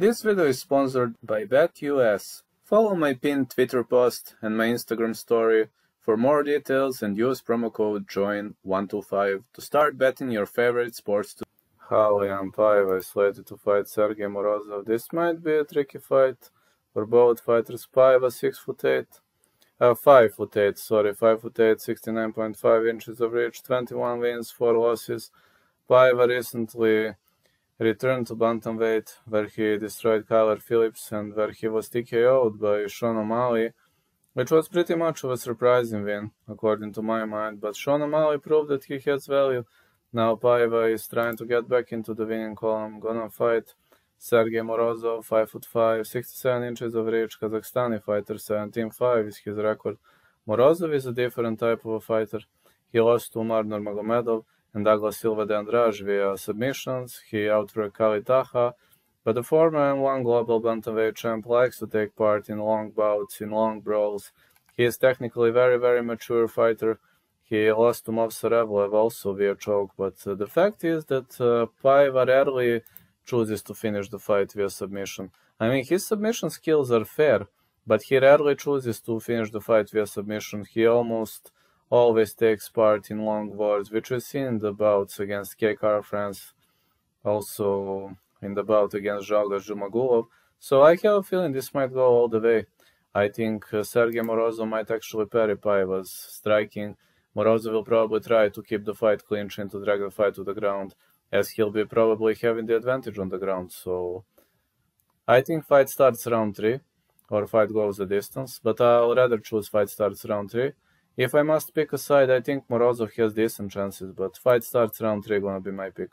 This video is sponsored by BetUS. Follow my pinned Twitter post and my Instagram story for more details and use promo code JOIN125 to start betting your favorite sports. To Raulian Paiva is slated to fight Sergey Morozov. This might be a tricky fight for both fighters. Paiva 6 foot 8, uh, 5 foot 8, sorry, 5 foot 8, 69.5 inches of reach, 21 wins, 4 losses. Paiva recently returned to bantamweight, where he destroyed Kyler Phillips and where he was TKO'd by Sean O'Malley, which was pretty much of a surprising win, according to my mind. But Sean O'Malley proved that he has value. Now Paiva is trying to get back into the winning column, gonna fight Sergey Morozov, 5'5", 67 inches of reach, Kazakhstani fighter, 17-5 is his record. Morozov is a different type of a fighter. He lost to Umar Nurmagomedov, and Douglas Silva de Andrade via submissions. He outworked Khalid Taha, but the former M1 global bantamweight champ likes to take part in long bouts, in long brawls. He is technically very, very mature fighter. He lost to Movsar also via choke, but uh, the fact is that uh, Paiva rarely chooses to finish the fight via submission. I mean, his submission skills are fair, but he rarely chooses to finish the fight via submission. He almost always takes part in long wars, which we see in the bouts against Kai Kara-France, also in the bout against Zhalgas Zhumagulov. So I have a feeling this might go all the way. I think uh, Sergey Morozov might actually parry Paiva's striking. Morozov will probably try to keep the fight clinch and to drag the fight to the ground, as he'll be probably having the advantage on the ground. So I think fight starts round 3, or fight goes the distance, but I'll rather choose fight starts round 3. If I must pick a side, I think Morozov has decent chances, but fight starts round 3 gonna be my pick.